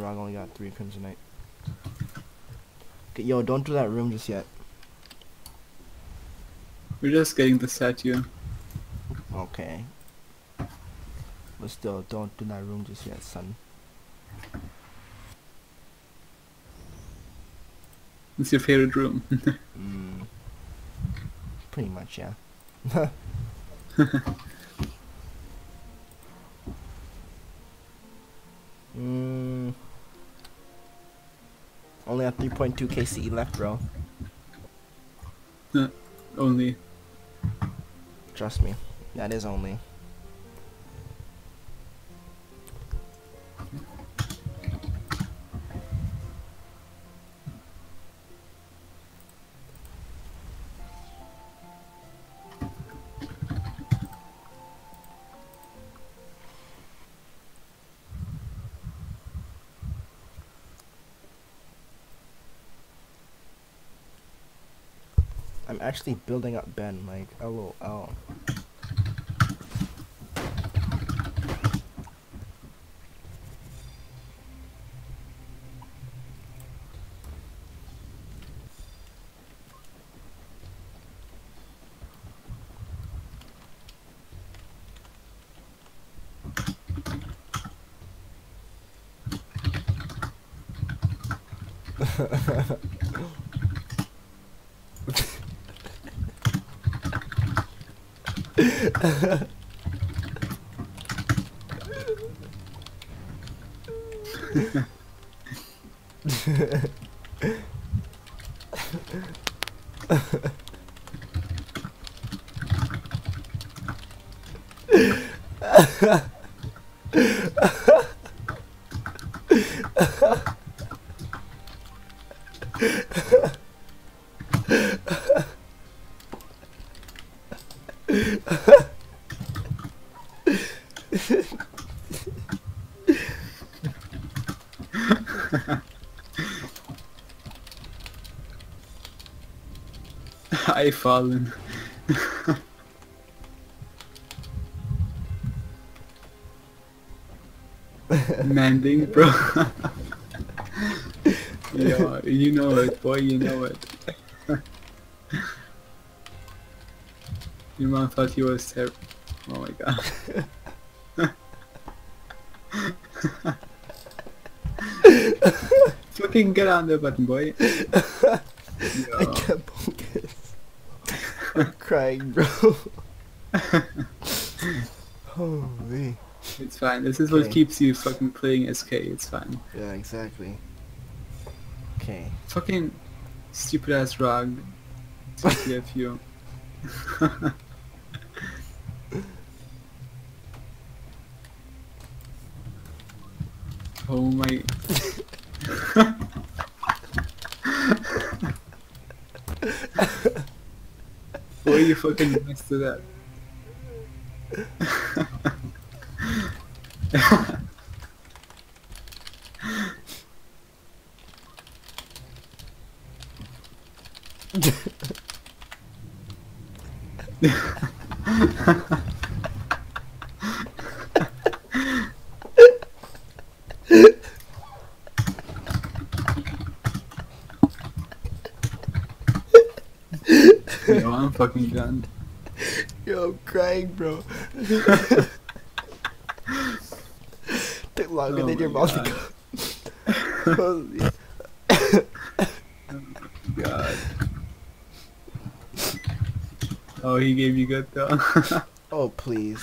Rog only got three Crimsonite. Okay, yo, don't do that room just yet. We're just getting the statue. Okay. But still, don't do that room just yet, son. It's your favorite room. Mm. Pretty much, yeah. mm. Only have 3.2 KCE left, bro. Only. Trust me. That is only. I'm actually building up Ben, like, lol. Ha ha. I fallen. Manding, bro. yeah, you know it, boy, you know it. Your mom thought you was terrible. Oh my god. Fucking get on the button, boy. I can't. I'm crying, bro. Holy. It's fine. This is what keeps you fucking playing SK. It's fine. Yeah, exactly. Okay. Fucking stupid ass rog. TTFU. oh my. Why you fucking next to that? Yo, I'm fucking done. Yo, I'm crying, bro. Took longer Oh than your mouth to God. go. Holy. God. Oh, he gave you good though. Oh, please.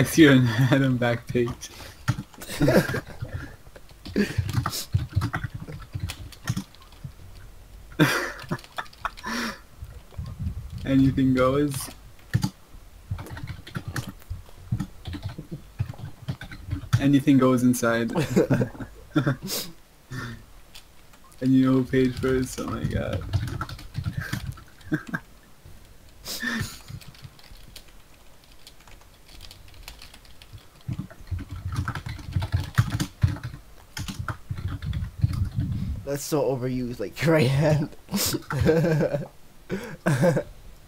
I see head and back page. Anything goes. Anything goes inside. and you know paid first? Oh my god. That's so overused, like your right hand.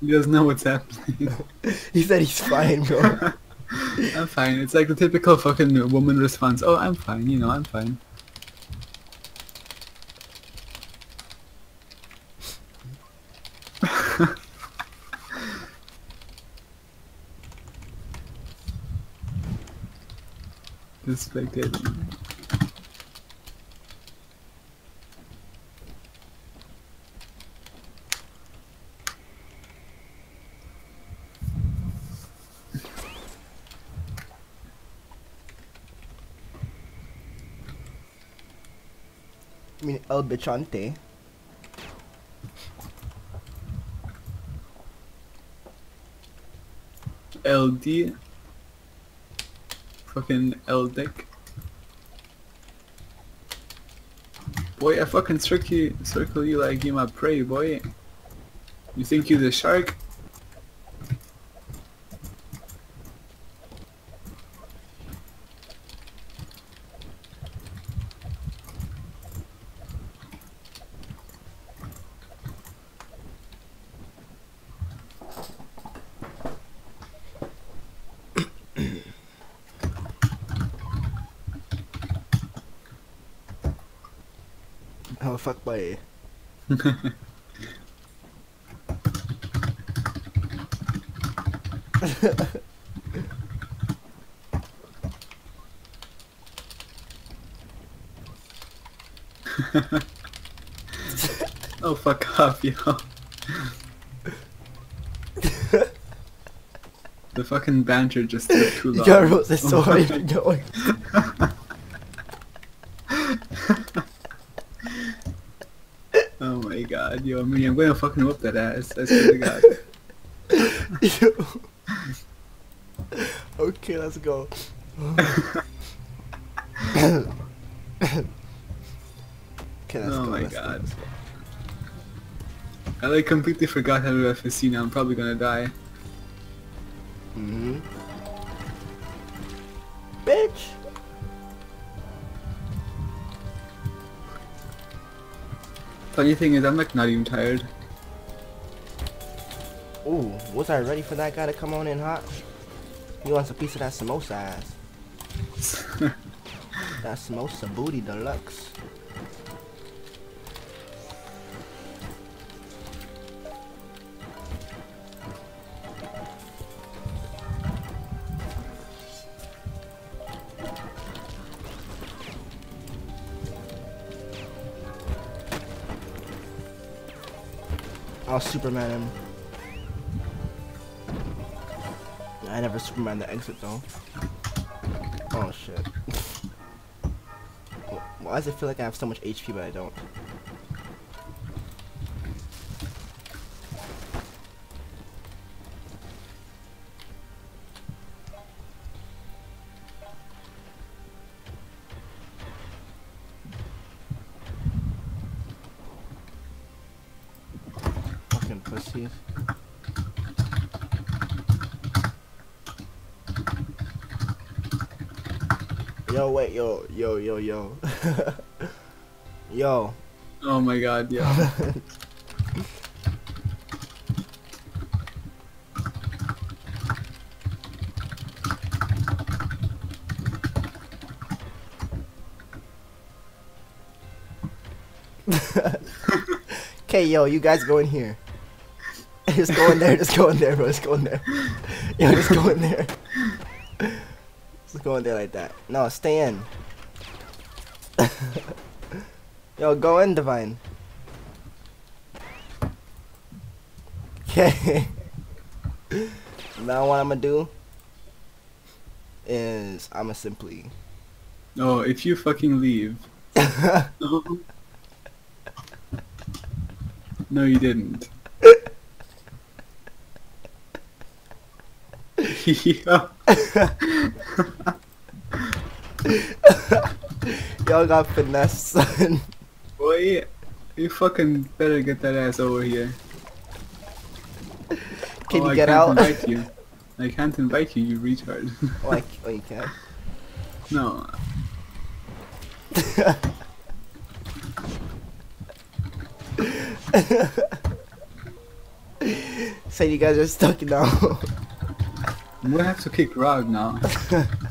He doesn't know what's happening. he said he's fine, bro. I'm fine. It's like the typical fucking woman response. Oh, I'm fine. You know, I'm fine. Just spectating. El Bichante. LD. Fucking L dick. Boy, I fucking circle you, circle you like you my prey, boy. You think you the shark? Oh fuck boy. Oh fuck off, yo. the fucking banter just took too long. Your rose is so Oh my hard going. Oh my god, yo, me, I'm gonna fucking whoop that ass. I swear to god. okay, let's go. okay, let's Oh go. my let's God. go. I like completely forgot how to FSC now. I'm probably gonna die. Funny thing is, I'm like not even tired. Ooh, was I ready for that guy to come on in hot? He wants a piece of that samosa ass. That samosa booty deluxe. I'll Superman him. I never Superman the exit though. Oh shit. Why does it feel like I have so much HP but I don't? Pussies. Yo, wait, yo, yo, yo, yo. yo. Oh my god, yeah. Okay, yo, you guys go in here. just go in there, just go in there, bro. Just go in there. Yo, just go in there. Just go in there like that. No, stay in. yo, go in, Divine. Okay. now what I'm gonna do? is I'm a simply. Oh, if you fucking leave. no, you didn't. Y'all got finesse, son. Boy, you fucking better get that ass over here. Can oh, you I get can't out? Invite you. I can't invite you, you retard. Oh, like, oh, you can. no. so you guys are stuck now. I'm gonna have to kick Rog now.